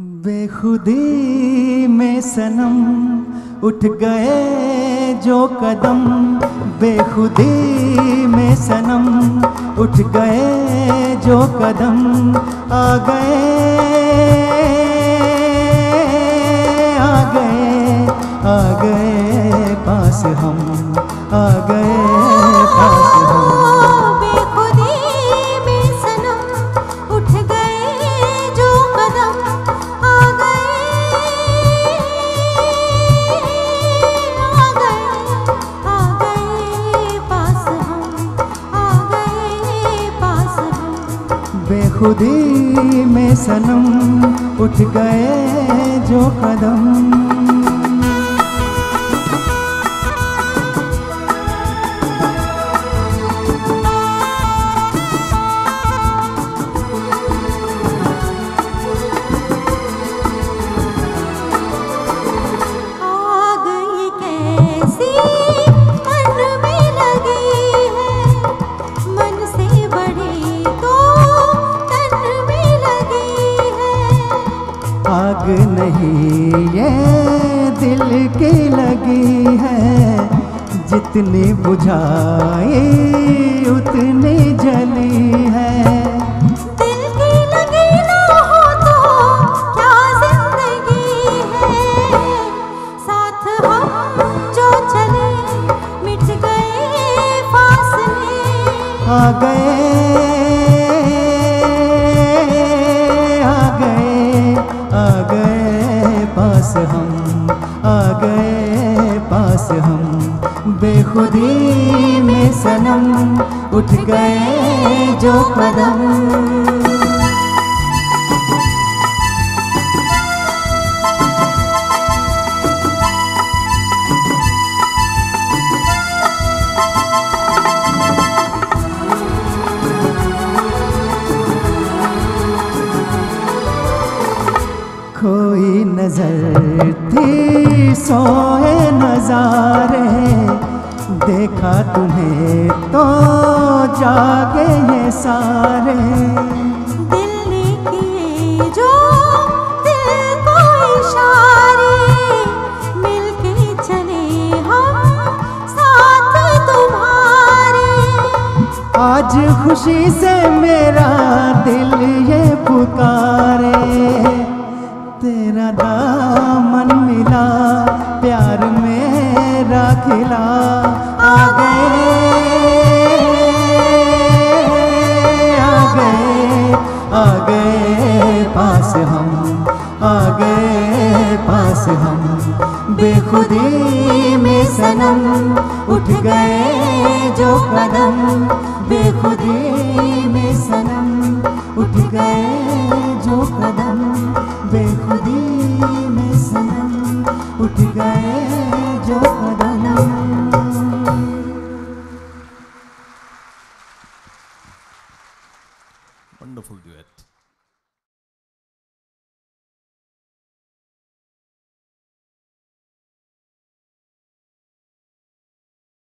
बेखुदी में सनम उठ गए जो कदम। बेखुदी में सनम उठ गए जो कदम। आ गए बेखुदी में सनम उठ गए जो कदम। की लगी है जितनी बुझाई में सनम उठ गए जो कदम। कोई नज़र थी सोए नजारे देखा तुम्हें तो जागे ये सारे। दिल ने किए जो दिल को इशारे मिलके चले हम साथ तुम्हारे। आज खुशी से मेरा दिल पास हम बेखुदी में सनम उठ गए जो कदम। बेखुदी में सनम उठ गए